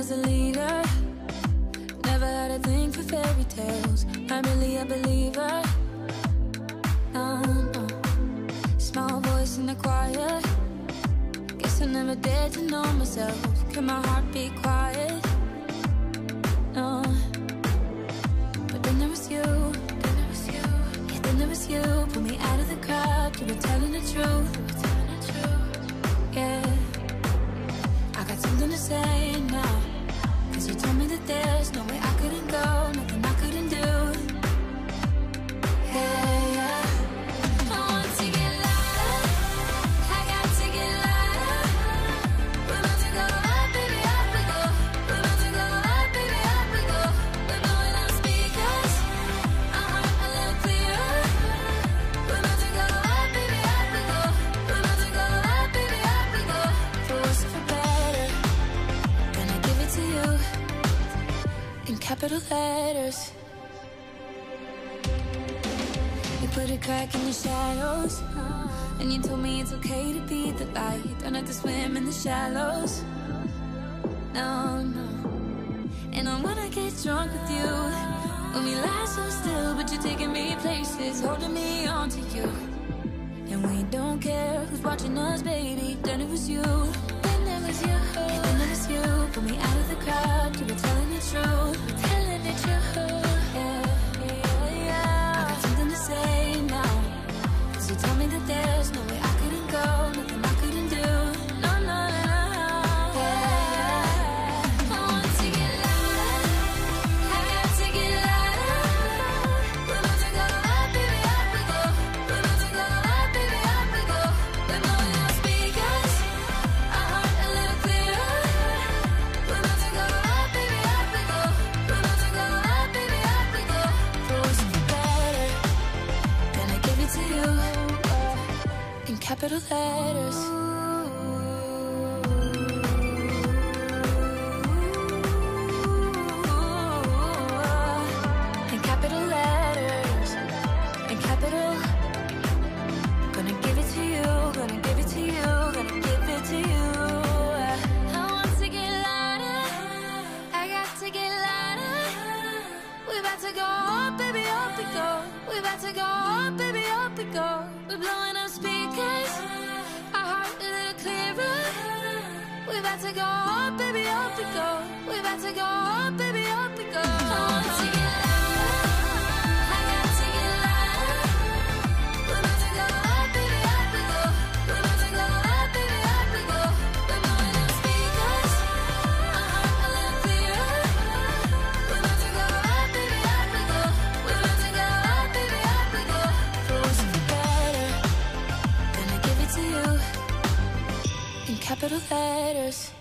was a leader. Never had a thing for fairy tales. I'm really a believer. Small voice in the choir. Guess I never dared to know myself. Can my heart be quiet? Capital letters. You put a crack in the shadows, and you told me it's okay to be the light. Don't have to swim in the shallows. No, no. And I wanna get drunk with you. When we lie so still, but you're taking me places, holding me on to you. And we don't care who's watching us, baby. Then it was you. Capital letters. In capital letters, in capital. Gonna give it to you, gonna give it to you, gonna give it to you. I want to get louder, I got to get louder. We about to go up, baby, up we go. We about to go up, baby, up we go. To go baby, we go. We about to go up, baby, up capital letters.